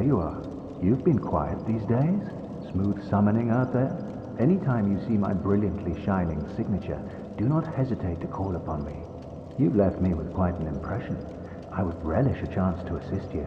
there you are. You've been quiet these days. Smooth summoning out there. Anytime you see my brilliantly shining signature, do not hesitate to call upon me. You've left me with quite an impression. I would relish a chance to assist you.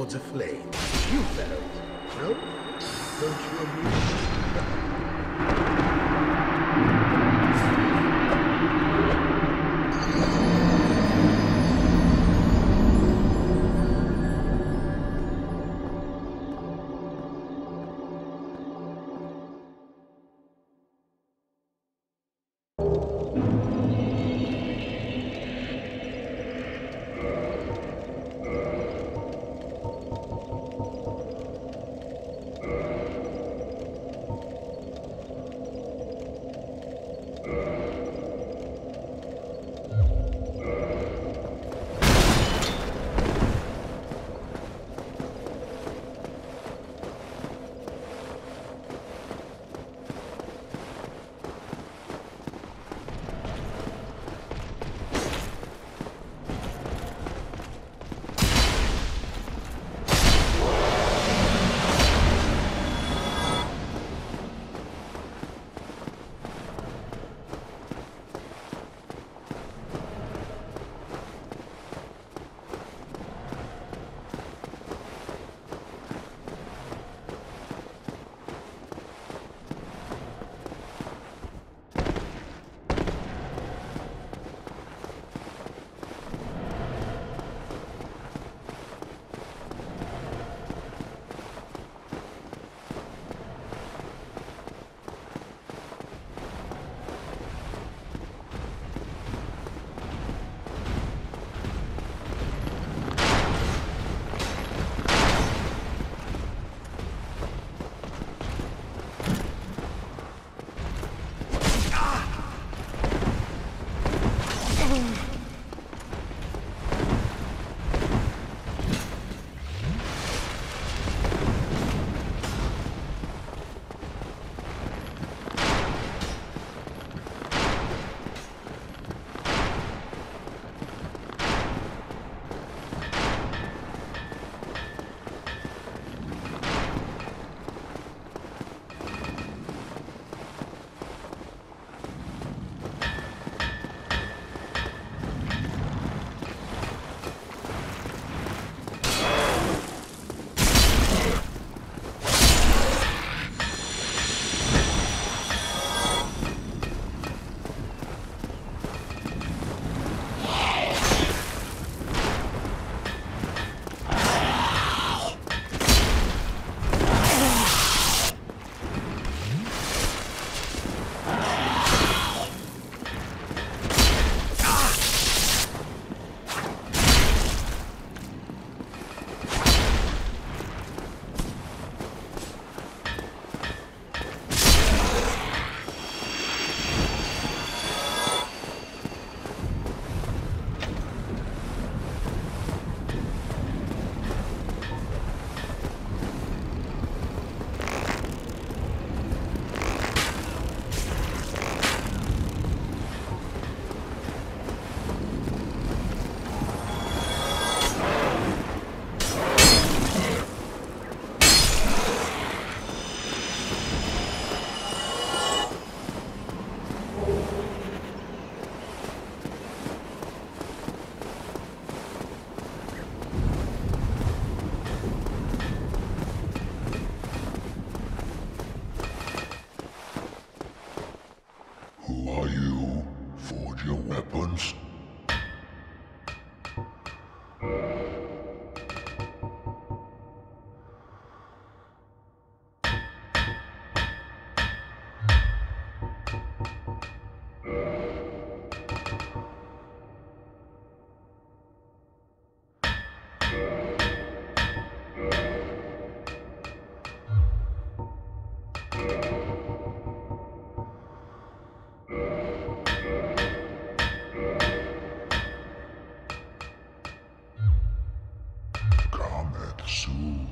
towards a flame. You fellows, no? Don't you agree? soon.